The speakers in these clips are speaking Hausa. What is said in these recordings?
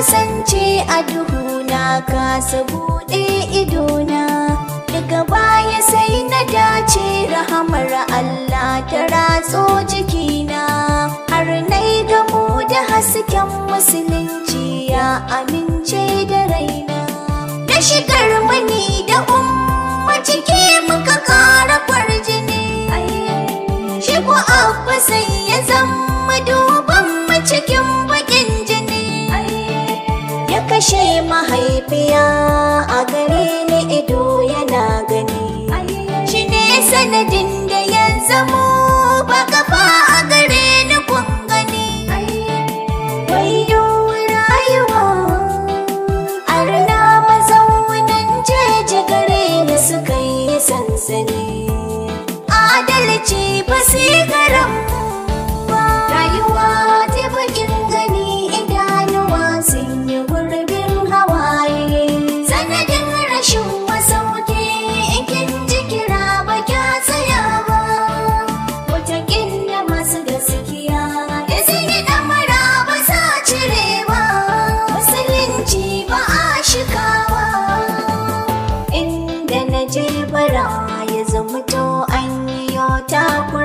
kasance a duhu na kasa buɗe idona. Daga baya sai na dace rahamar Allah ta ratso jikina. Har nai gamu da hasken musulunci ya amin Ashe mahaifiya a gare ni ido yana gani, shi ne sanadin da ya zamo.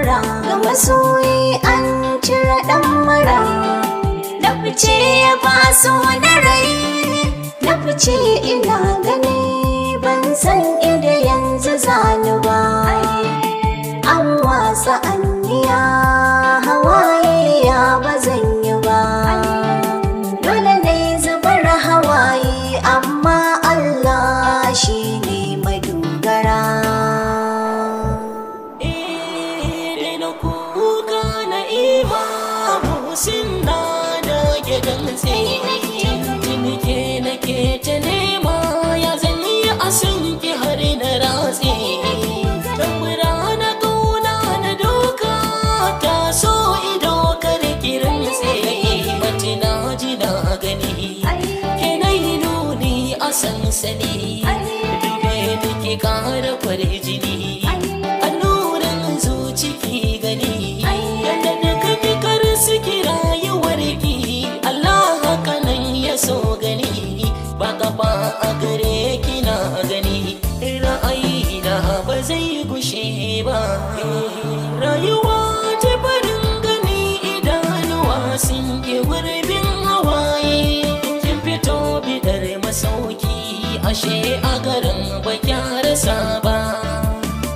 mara. Ga masoyi an cire dan mara. Na fice ba su na rai. Na fice ina gani ban san ide hamsin na dage dantse. Nake nake ta nema ya zan yi a sun ki har na ratse. Tambura na ƙauna na doka ta so ido kar kirin tse mace na ji na gani ke na yi nuni a sansani. Dube da ki kara kware ashe a garin bakin saba ba.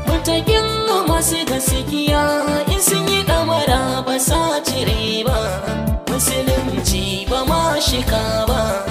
Matakin masu gaskiya in sun yi damara ba sa cire ba. Musulunci ba ma shika ba.